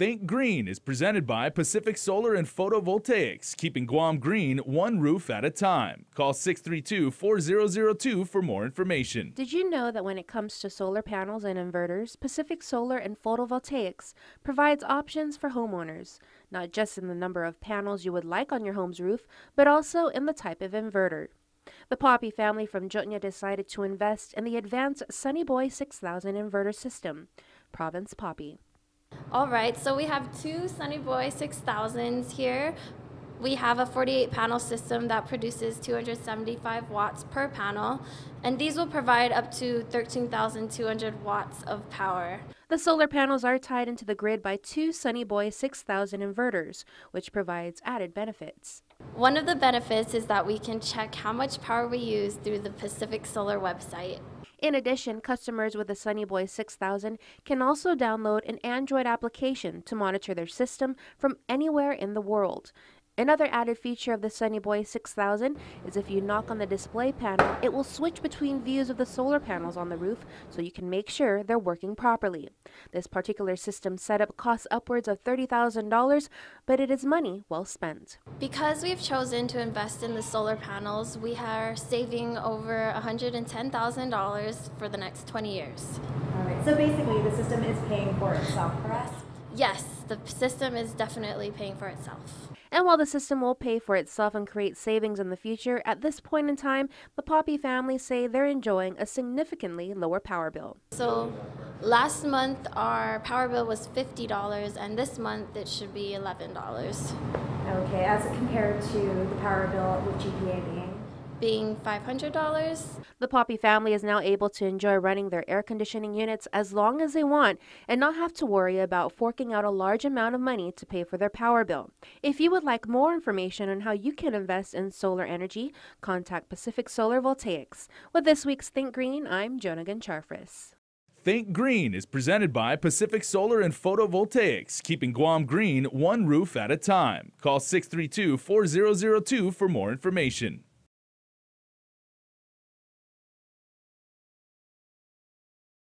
Think Green is presented by Pacific Solar and Photovoltaics, keeping Guam green one roof at a time. Call 632 4002 for more information. Did you know that when it comes to solar panels and inverters, Pacific Solar and Photovoltaics provides options for homeowners, not just in the number of panels you would like on your home's roof, but also in the type of inverter. The Poppe family from Yona decided to invest in the advanced Sunny Boy 6000 inverter system, Province Poppe. All right, so we have two Sunny Boy 6000s here. We have a 48 panel system that produces 275 watts per panel, and these will provide up to 13,200 watts of power. The solar panels are tied into the grid by two Sunny Boy 6000 inverters, which provides added benefits. One of the benefits is that we can check how much power we use through the Pacific Solar website. In addition, customers with the Sunny Boy 6000 can also download an Android application to monitor their system from anywhere in the world. Another added feature of the Sunny Boy 6000 is if you knock on the display panel, it will switch between views of the solar panels on the roof so you can make sure they're working properly. This particular system setup costs upwards of $30,000, but it is money well spent. Because we've chosen to invest in the solar panels, we are saving over $110,000 for the next 20 years. All right, so basically the system is paying for itself for us? Yes, the system is definitely paying for itself. And while the system will pay for itself and create savings in the future, at this point in time, the Poppe family say they're enjoying a significantly lower power bill. So last month our power bill was $50 and this month it should be $11. Okay, as compared to the power bill with GPA being? Being $500. The Poppe family is now able to enjoy running their air conditioning units as long as they want and not have to worry about forking out a large amount of money to pay for their power bill. If you would like more information on how you can invest in solar energy, contact Pacific Solar Voltaics. With this week's Think Green, I'm Jonagan Charfris. Think Green is presented by Pacific Solar and Photovoltaics, keeping Guam green one roof at a time. Call 632 4002 for more information.